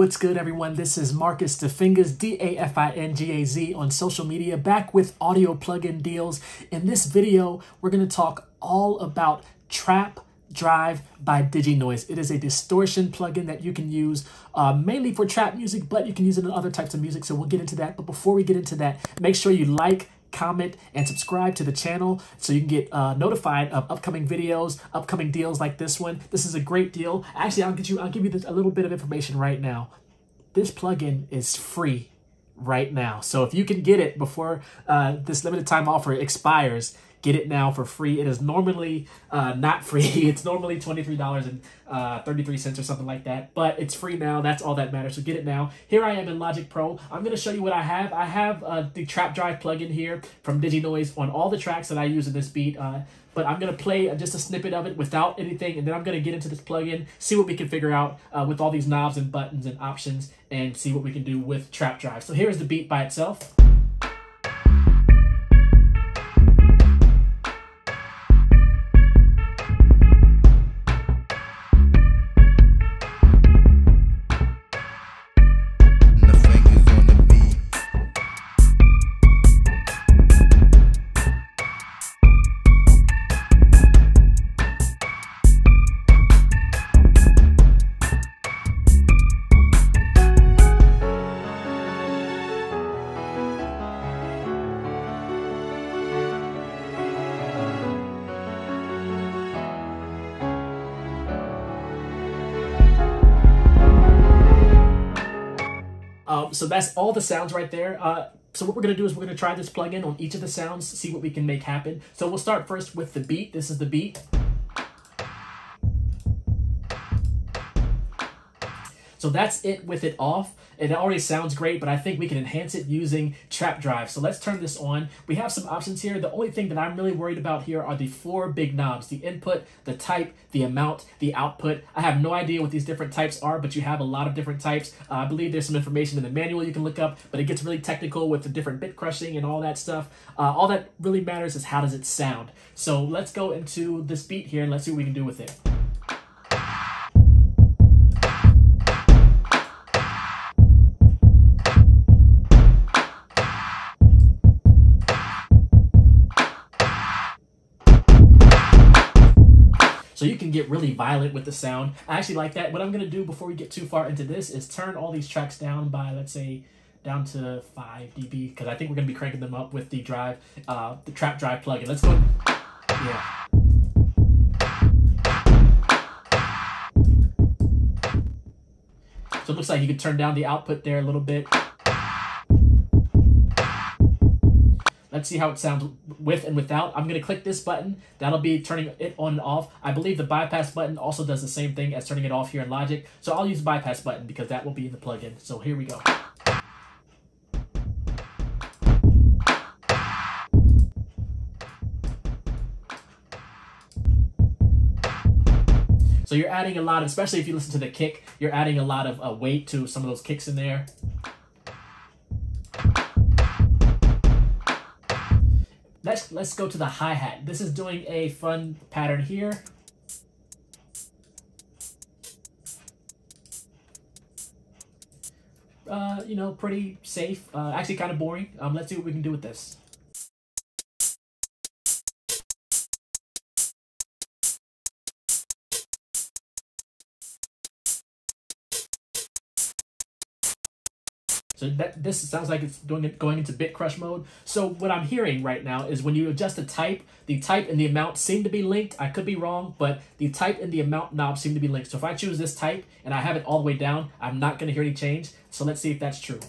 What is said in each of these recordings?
What's good, everyone? This is Marcus Dafingaz, D A F I N G A Z, on social media, back with audio plugin deals. In this video, we're going to talk all about Trap Drive by DigiNoiz. It is a distortion plugin that you can use uh, mainly for trap music, but you can use it in other types of music. So we'll get into that. But before we get into that, make sure you like, comment, and subscribe to the channel so you can get uh, notified of upcoming videos, upcoming deals like this one. This is a great deal. Actually, I'll get you. I'll give you this, a little bit of information right now. This plugin is free right now. So if you can get it before uh, this limited time offer expires, get it now for free. It is normally uh, not free. It's normally $23.33 uh, or something like that, but it's free now. That's all that matters. So get it now. Here I am in Logic Pro. I'm going to show you what I have. I have uh, the Trap Drive plugin here from DigiNoiz on all the tracks that I use in this beat. Uh, but I'm going to play just a snippet of it without anything, and then I'm going to get into this plugin, see what we can figure out uh, with all these knobs and buttons and options, and see what we can do with Trap Drive. So here's the beat by itself. Um, so that's all the sounds right there. Uh, so what we're going to do is we're going to try this plugin on each of the sounds, see what we can make happen. So we'll start first with the beat. This is the beat. So that's it with it off. It already sounds great, but I think we can enhance it using Trap Drive. So let's turn this on. We have some options here. The only thing that I'm really worried about here are the four big knobs, the input, the type, the amount, the output. I have no idea what these different types are, but you have a lot of different types. Uh, I believe there's some information in the manual you can look up, but it gets really technical with the different bit crushing and all that stuff. Uh, all that really matters is how does it sound. So let's go into this beat here and let's see what we can do with it. Really violent with the sound. I actually like that. What I'm going to do before we get too far into this is turn all these tracks down by, let's say, down to 5 dB, because I think we're going to be cranking them up with the drive, uh, the Trap Drive plugin. Let's go. Yeah. So it looks like you could turn down the output there a little bit. Let's see how it sounds with and without. I'm going to click this button. That'll be turning it on and off. I believe the bypass button also does the same thing as turning it off here in Logic. So I'll use the bypass button because that will be in the plugin. So here we go. So you're adding a lot of, especially if you listen to the kick, you're adding a lot of uh, weight to some of those kicks in there. Let's, let's go to the hi-hat. This is doing a fun pattern here. Uh, you know, pretty safe. Uh, actually kind of boring. Um, let's see what we can do with this. So that this sounds like it's doing it going into bit crush mode. So what I'm hearing right now is when you adjust the type, the type and the amount seem to be linked. I could be wrong, but the type and the amount knob seem to be linked. So if I choose this type and I have it all the way down, I'm not going to hear any change. So let's see if that's true.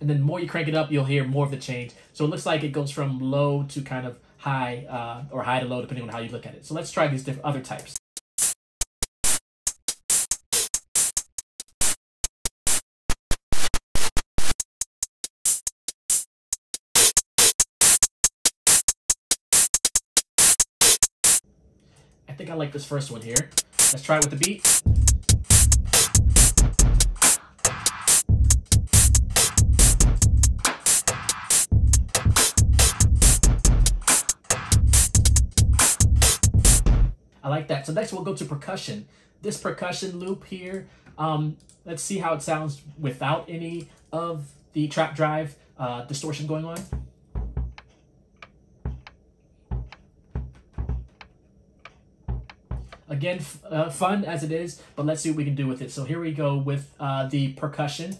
And then the more you crank it up, you'll hear more of the change. So it looks like it goes from low to kind of high uh, or high to low, depending on how you look at it. So let's try these different other types. Think I like this first one here. Let's try it with the beat. I like that. So next we'll go to percussion. This percussion loop here, um, let's see how it sounds without any of the trap drive uh, distortion going on. Again, uh, fun as it is, but let's see what we can do with it. So here we go with uh, the percussion.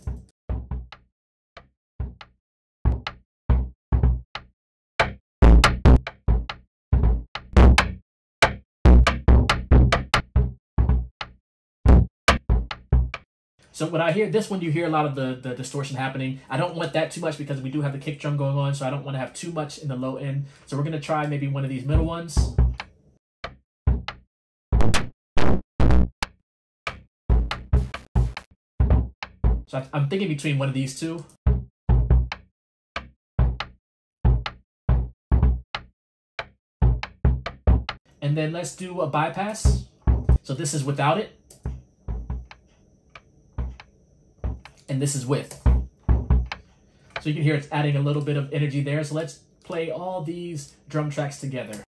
So when I hear this one, you hear a lot of the, the distortion happening. I don't want that too much because we do have the kick drum going on, so I don't want to have too much in the low end. So we're going to try maybe one of these middle ones. So I'm thinking between one of these two. And then let's do a bypass. So this is without it. and this is with. So you can hear it's adding a little bit of energy there. So let's play all these drum tracks together.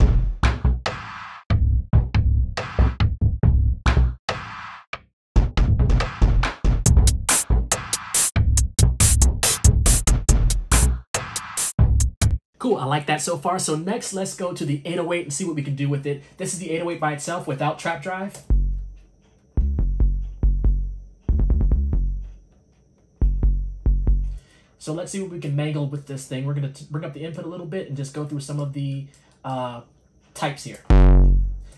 Cool, I like that so far. So next, let's go to the 808 and see what we can do with it. This is the 808 by itself without trap drive. So let's see what we can mangle with this thing. We're going to bring up the input a little bit and just go through some of the uh, types here.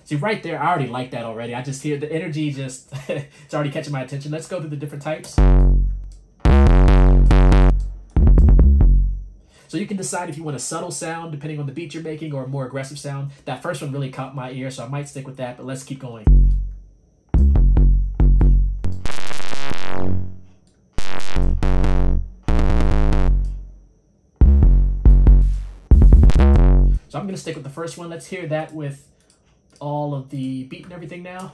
See, right there, I already like that already. I just hear the energy just, it's already catching my attention. Let's go through the different types. So you can decide if you want a subtle sound depending on the beat you're making or a more aggressive sound. That first one really caught my ear, so I might stick with that, but let's keep going. So I'm going to stick with the first one. Let's hear that with all of the beat and everything now.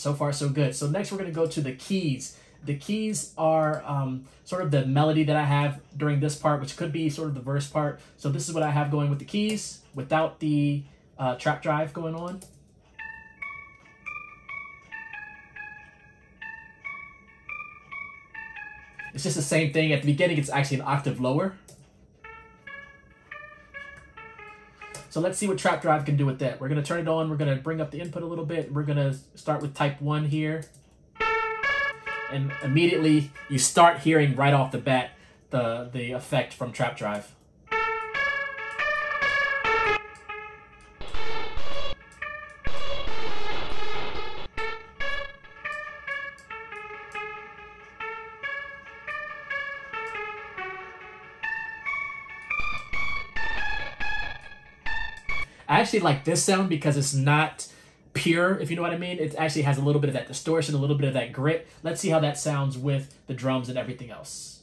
So far so good. So next we're going to go to the keys. The keys are um, sort of the melody that I have during this part, which could be sort of the verse part. So this is what I have going with the keys without the uh, trap drive going on. It's just the same thing. At the beginning, it's actually an octave lower. So let's see what Trap Drive can do with that. We're to turn it on. We're to bring up the input a little bit. We're to start with type 1 here and immediately you start hearing right off the bat the the effect from Trap Drive. I actually like this sound because it's not pure, if you know what I mean. It actually has a little bit of that distortion, a little bit of that grit. Let's see how that sounds with the drums and everything else.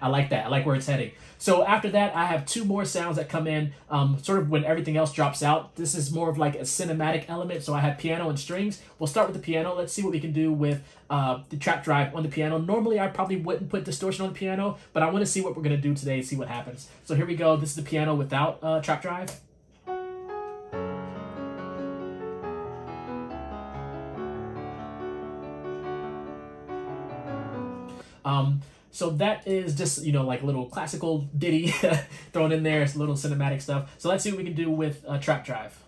I like that. I like where it's heading. So after that, I have two more sounds that come in, um, sort of when everything else drops out. This is more of like a cinematic element. So I have piano and strings. We'll start with the piano. Let's see what we can do with uh, the trap drive on the piano. Normally, I probably wouldn't put distortion on the piano, but I want to see what we're going to do today, see what happens. So here we go. This is the piano without uh, trap drive. Um, so that is just, you know, like a little classical ditty thrown in there. It's a little cinematic stuff. So let's see what we can do with uh, Trap Drive.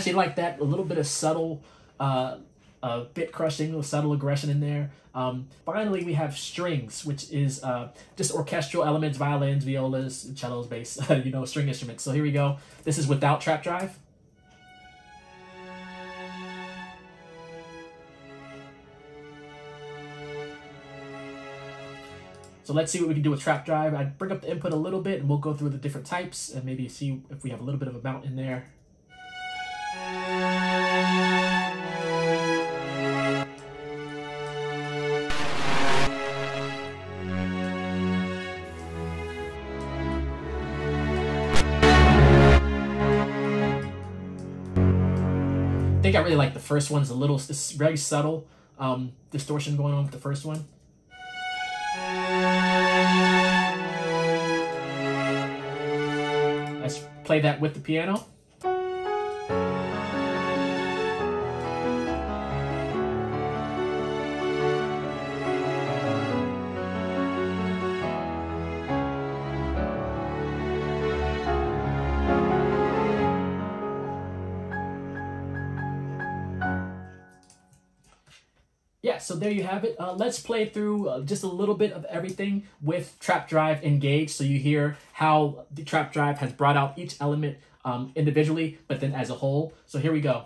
Actually like that. A little bit of subtle uh, uh, bit crushing, a subtle aggression in there. Um, finally, we have strings, which is uh, just orchestral elements, violins, violas, cellos, bass, you know, string instruments. So here we go. This is without trap drive. So let's see what we can do with trap drive. I bring up the input a little bit and we'll go through the different types and maybe see if we have a little bit of a mount in there. I think I really like the first one. It's a little, it's very subtle um, distortion going on with the first one. Let's play that with the piano. There you have it. Uh, let's play through uh, just a little bit of everything with Trap Drive engaged so you hear how the Trap Drive has brought out each element um, individually, but then as a whole. So here we go.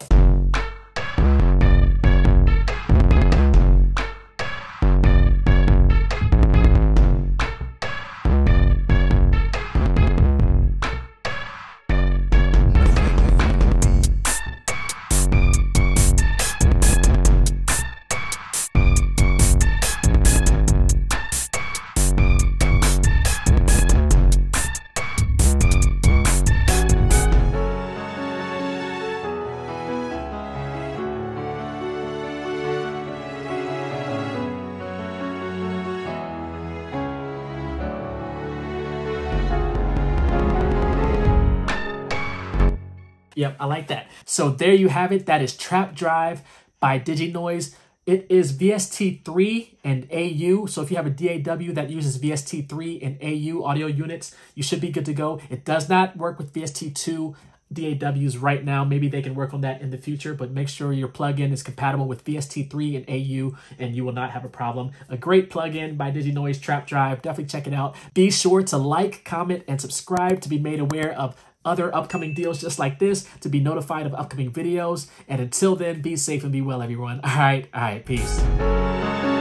Yep, I like that. So there you have it. That is Trap Drive by DigiNoiz. It is VST3 and AU. So if you have a DAW that uses VST3 and AU audio units, you should be good to go. It does not work with VST2 DAWs right now. Maybe they can work on that in the future, but make sure your plugin is compatible with VST3 and AU and you will not have a problem. A great plugin by DigiNoiz Trap Drive. Definitely check it out. Be sure to like, comment, and subscribe to be made aware of other upcoming deals just like this to be notified of upcoming videos. And until then, be safe and be well, everyone. All right, all right, peace.